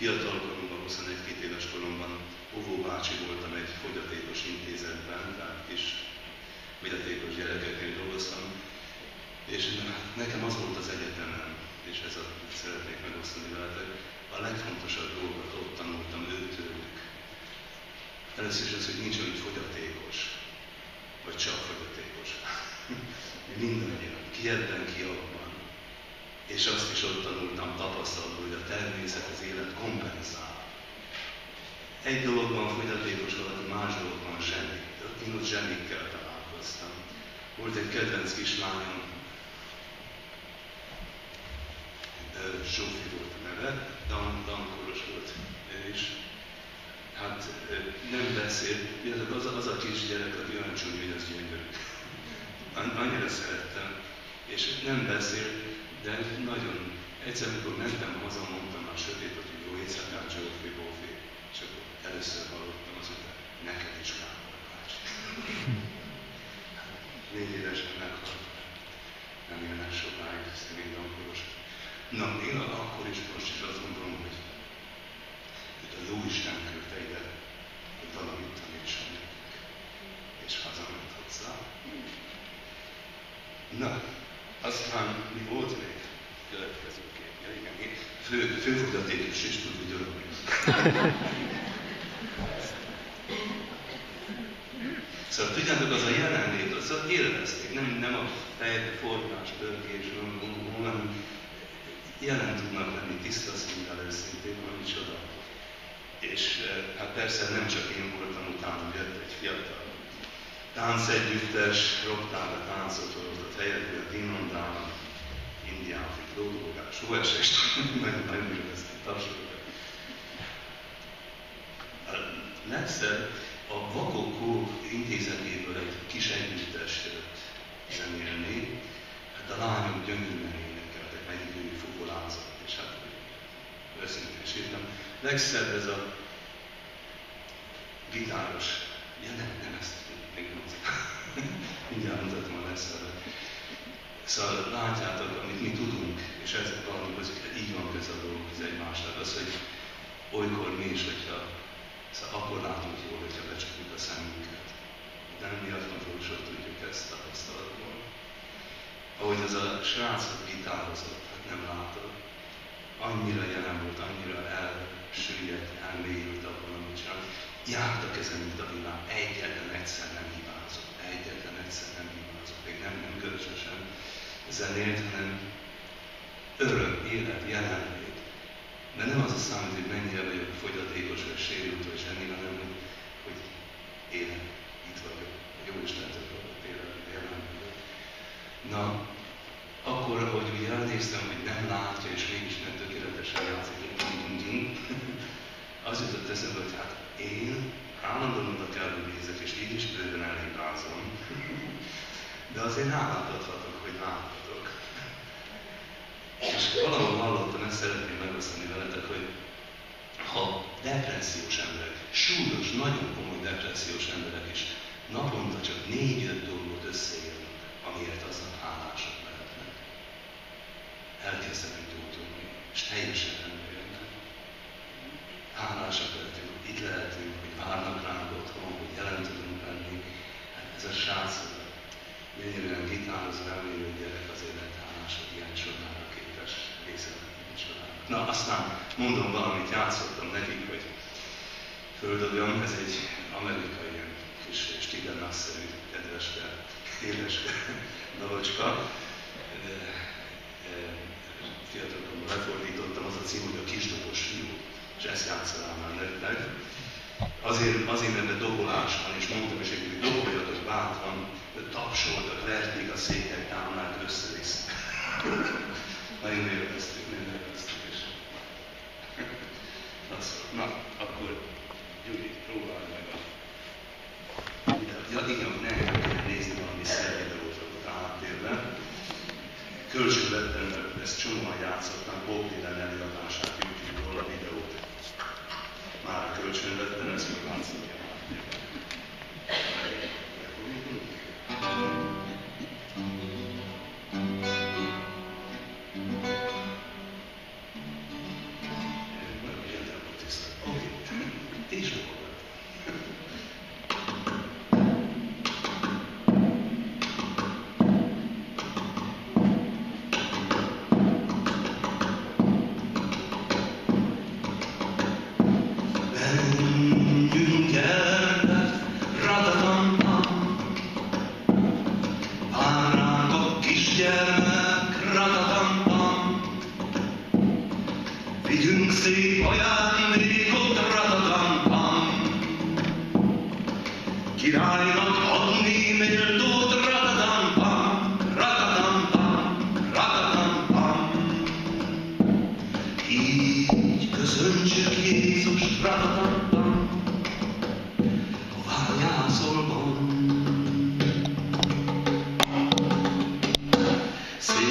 fiatal koromban, 21 éves koromban óvóbácsi voltam egy fogyatékos intézetben, tehát is fogyatékos gyerekeknél dolgoztam, és nekem az volt az egyetemem, és ez a, szeretnék megosztani veletek, a legfontosabb dolgot ott tanultam őtőlük. Először is az, hogy nincs olyan fogyatékos, vagy csak fogyatékos. Mindannyian, ki ebben, ki abban és azt is ott tanultam tapasztalatban, hogy a természet, az élet kompenzál. Egy dologban fogyatékos valaki, más dologban zseni. Én ott zsenikkel találkoztam. Volt egy kedvenc kislányom, Zsófi volt a neve, Dan, Dan Koros volt ő is. Hát nem beszél, az, az a kisgyerek, aki olyan csúnya, hogy az gyönyörű. Annyira szerettem, és nem beszél, de nagyon, egyszer, amikor mentem haza, mondtam a sötét, hogy jó éjszakát, Zsófi, Bófi, és akkor először hallottam az, hogy neked is Gábor bácsi. Négy évesen meghalt, nem jönnek sokáig, szegény dankoros. Na, én akkor is most is azt gondolom, hogy, hogy a jó Isten küldte ide, hogy valamit tanítson nektek. És hazament hozzá. Na, aztán mi volt még? Következő kép. Ja, igen, én fő, főfogdatékos is tud vigyorogni. Szóval tudjátok, az a jelenlét, az a élvezték, nem, nem a fejbe forgás, pörgés, hanem jelen tudnak lenni tiszta szívvel őszintén, valami csoda. És eh, hát persze nem csak én voltam, utána jött egy fiatal táncegyüttes, roktára táncot hozott helyett, a Dinondán, Indián, lódolgás, hóesést, nagyon nagyon élvezték, tapsoltak. Legszebb a Vakokó intézetéből egy kis együttes jött zenélni, hát a lányok gyönyörűen énekeltek, megidői fuvolázat, és hát őszintén sírtam. Legszebb ez a gitáros, ja nem, nem ezt Mindjárt mutatom a legszebb. Szóval látjátok, amit mi tudunk, és ez valami közük, így van köze a dolgokhoz egymásnak, az, hogy olykor mi is, hogyha, szóval akkor látunk jól, hogyha becsukjuk a szemünket. Nem miatt fontos, tudjuk ezt tapasztalatból. Ahogy az a srác, gitározott, hát nem látod. Annyira jelen volt, annyira elsüllyedt, elmélyült abban, amit csinál. Járt a kezem, mint a világ, egyetlen egyszer nem hibázott, egyetlen egyszer nem hibázott, még nem, nem görcsösen zenélt, hanem örök, élet, jelenlét. De nem az a számít, hogy mennyire vagyok fogyatékos, vagy sérült, vagy semmi, hanem hogy, hogy élek, itt vagyok, jó Istentől élek, jelen. Na, akkor, ahogy úgy elnéztem, hogy nem látja, és mégis nem tökéletesen játszik, az jutott eszembe, hogy hát én állandóan oda kell, hogy nézek, és így is bőven elhibázom. De azért hálát láthatok. És valahol hallottam, ezt szeretném megosztani veletek, hogy ha depressziós emberek, súlyos, nagyon komoly depressziós emberek is naponta csak négy-öt dolgot összeírnak, amiért aznap hálásak lehetnek. Elkezdenek gyógyulni, és teljesen rendben jönnek. Hálásak lehetünk, itt lehetünk, hogy várnak ránk otthon, hogy jelen tudunk lenni. Hát ez a srác, gyönyörűen gitározó, remélő gyerek hálás, hogy ilyen csodára képes részletni csodára. Na, aztán mondom valamit, játszottam nekik, hogy földobjam, ez egy amerikai ilyen kis stigenásszerű, kedveske, éleske dalocska. Fiatalokban lefordítottam, az a cím, hogy a kisdobos fiú, és ezt játszanám már nektek. Azért, azért mert dobolás van, és mondtam is, hogy doboljatok bátran, tapsoltak, verték a székek, támlát össze-vissza. Nagyon élveztük, nagyon élveztük. És... Na, akkor Gyuri, próbálj meg a... Ja, igen, ne nézni valami szebb videót ott a háttérben. Kölcsön vettem, mert ezt csomóan játszottam, Bob Dylan előadását YouTube-ról a videót. Már kölcsön vettem, ezt még látszik a háttérben.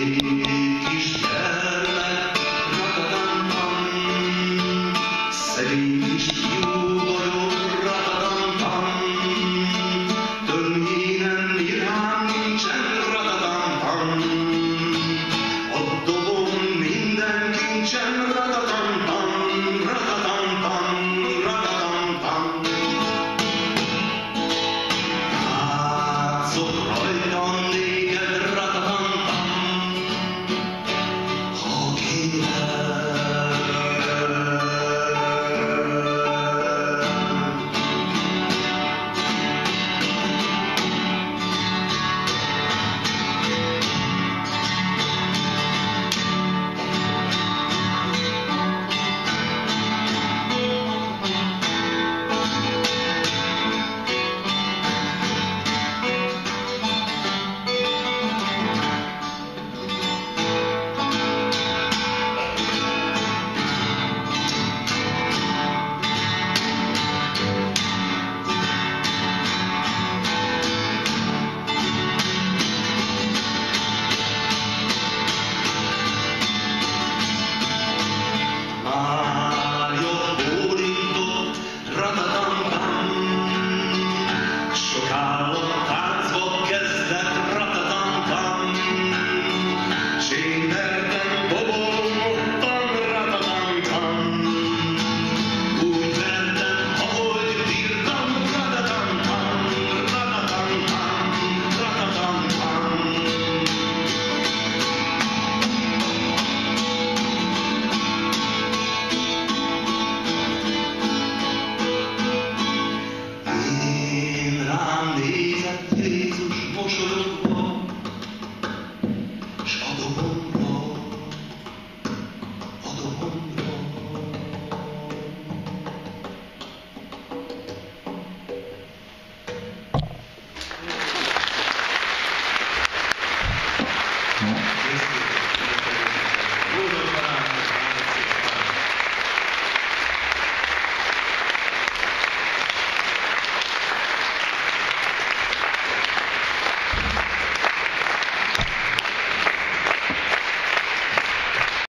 que